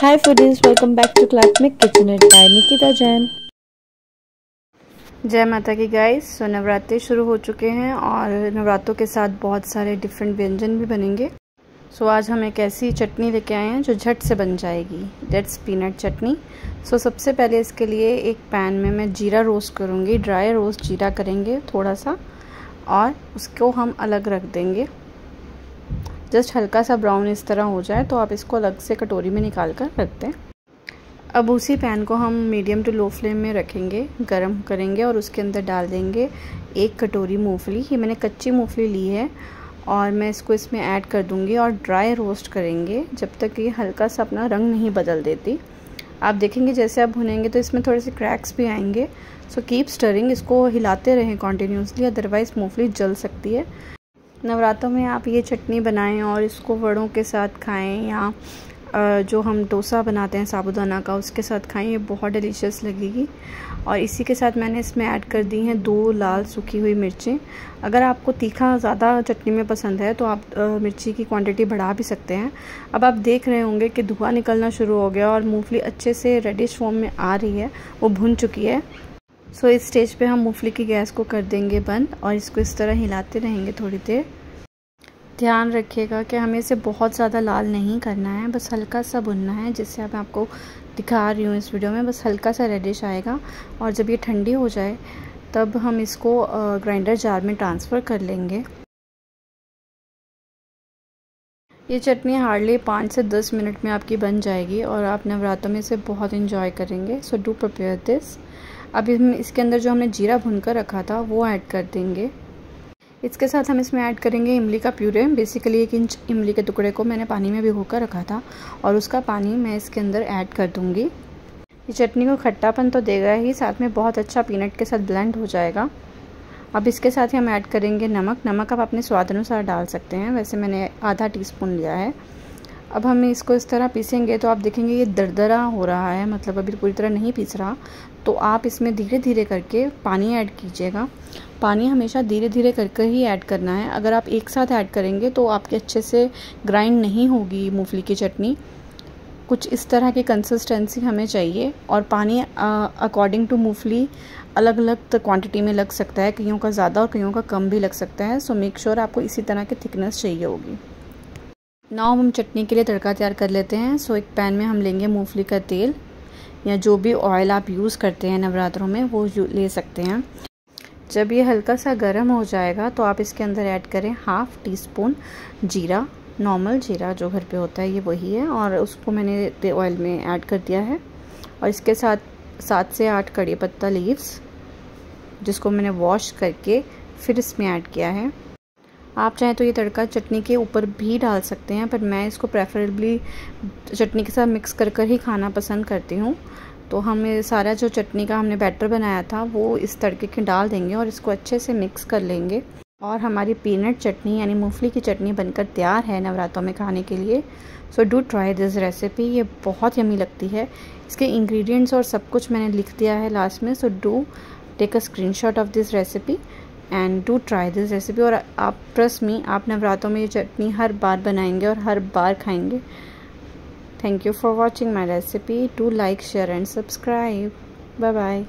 Hi foodies, welcome back to Classmic Kitchenette by Nikita Jain. जय माता की guys so Navratri शुरू हो चुके हैं और नवरात्रों के साथ बहुत सारे डिफरेंट व्यंजन भी बनेंगे. सो so, आज हम एक ऐसी चटनी लेके आए हैं जो झट से बन जाएगी. Dates peanut chutney. So so, सबसे पहले इसके लिए एक पैन में मैं जीरा रोस्ट करूँगी. ड्राई रोस्ट जीरा करेंगे थोड़ा सा और उसको हम अलग रख देंगे. जस्ट हल्का सा ब्राउन इस तरह हो जाए तो आप इसको अलग से कटोरी में निकाल कर रख दें अब उसी पैन को हम मीडियम टू लो फ्लेम में रखेंगे, गरम करेंगे और उसके अंदर डाल देंगे एक कटोरी मूंगफली। ये मैंने कच्ची मूंगफली ली है और मैं इसको इसमें ऐड कर दूँगी और ड्राई रोस्ट करेंगे जब तक ये हल्का सा अपना रंग नहीं बदल देती। आप देखेंगे जैसे आप भुनेंगे तो इसमें थोड़े से क्रैक्स भी आएँगे। सो कीप स्टरिंग इसको हिलाते रहें कॉन्टीन्यूसली अदरवाइज़ मूंगफली जल सकती है। नवरात्रों में आप ये चटनी बनाएँ और इसको वड़ों के साथ खाएँ या जो हम डोसा बनाते हैं साबुदाना का, उसके साथ खाएँ, ये बहुत डिलीशियस लगेगी। और इसी के साथ मैंने इसमें ऐड कर दी हैं दो लाल सूखी हुई मिर्चें। अगर आपको तीखा ज़्यादा चटनी में पसंद है तो आप मिर्ची की क्वांटिटी बढ़ा भी सकते हैं। अब आप देख रहे होंगे कि धुआँ निकलना शुरू हो गया और मूंगफली अच्छे से रेडिश फॉर्म में आ रही है, वो भुन चुकी है। सो इस स्टेज पे हम मूंगफली की गैस को कर देंगे बंद और इसको इस तरह हिलाते रहेंगे थोड़ी देर। ध्यान रखिएगा कि हमें इसे बहुत ज़्यादा लाल नहीं करना है, बस हल्का सा भुनना है, जिससे मैं आपको दिखा रही हूँ इस वीडियो में। बस हल्का सा रेडिश आएगा और जब ये ठंडी हो जाए, तब हम इसको ग्राइंडर जार में ट्रांसफ़र कर लेंगे। ये चटनी हार्डली पाँच से दस मिनट में आपकी बन जाएगी और आप नवरात्रों में इसे बहुत इन्जॉय करेंगे। So do prepare this. अब हम इसके अंदर जो हमने जीरा भुनकर रखा था, वो ऐड कर देंगे। इसके साथ हम इसमें ऐड करेंगे इमली का प्यूरे। बेसिकली एक इंच इमली के टुकड़े को मैंने पानी में भिगो कर रखा था और उसका पानी मैं इसके अंदर ऐड कर दूँगी। ये चटनी को खट्टापन तो देगा ही, साथ में बहुत अच्छा पीनट के साथ ब्लेंड हो जाएगा। अब इसके साथ ही हम ऐड करेंगे नमक। नमक आप अपने स्वाद अनुसार डाल सकते हैं। वैसे मैंने आधा टीस्पून लिया है। अब हम इसको इस तरह पीसेंगे तो आप देखेंगे ये दरदरा हो रहा है मतलब अभी पूरी तरह नहीं पीस रहा। तो आप इसमें धीरे धीरे करके पानी ऐड कीजिएगा। पानी हमेशा धीरे धीरे करके ही ऐड करना है। अगर आप एक साथ ऐड करेंगे तो आपके अच्छे से ग्राइंड नहीं होगी मूंगफली की चटनी। कुछ इस तरह की कंसिस्टेंसी हमें चाहिए और पानी अकॉर्डिंग टू मूंगफली अलग अलग क्वांटिटी में लग सकता है। कईयों का ज़्यादा और कईयों का कम भी लग सकता है। सो मेक श्योर आपको इसी तरह की थिकनेस चाहिए होगी। नाव हम चटनी के लिए तड़का तैयार कर लेते हैं। सो, एक पैन में हम लेंगे मूंगफली का तेल या जो भी ऑयल आप यूज़ करते हैं नवरात्रों में, वो ले सकते हैं। जब ये हल्का सा गर्म हो जाएगा तो आप इसके अंदर ऐड करें हाफ़ टी स्पून जीरा नॉर्मल जीरा जो घर पे होता है, ये वही है। और उसको मैंने ऑयल में ऐड कर दिया है। और इसके साथ सात से आठ कड़ी पत्ता लीव्स जिसको मैंने वॉश करके फिर इसमें ऐड किया है। आप चाहें तो ये तड़का चटनी के ऊपर भी डाल सकते हैं, पर मैं इसको प्रेफरेबली चटनी के साथ मिक्स कर कर ही खाना पसंद करती हूँ। तो हम सारा जो चटनी का हमने बैटर बनाया था, वो इस तड़के के डाल देंगे और इसको अच्छे से मिक्स कर लेंगे। और हमारी पीनट चटनी यानी मूंगफली की चटनी बनकर तैयार है नवरात्रों में खाने के लिए। So do try this recipe ये बहुत यमी लगती है। इसके इंग्रेडिएंट्स और सब कुछ मैंने लिख दिया है लास्ट में so do take a screenshot of this recipe and to try this recipe और आप ट्रस्ट मी आप नवरात्रों में ये चटनी हर बार बनाएँगे और हर बार खाएँगे। Thank you for watching my recipe to like share and subscribe bye bye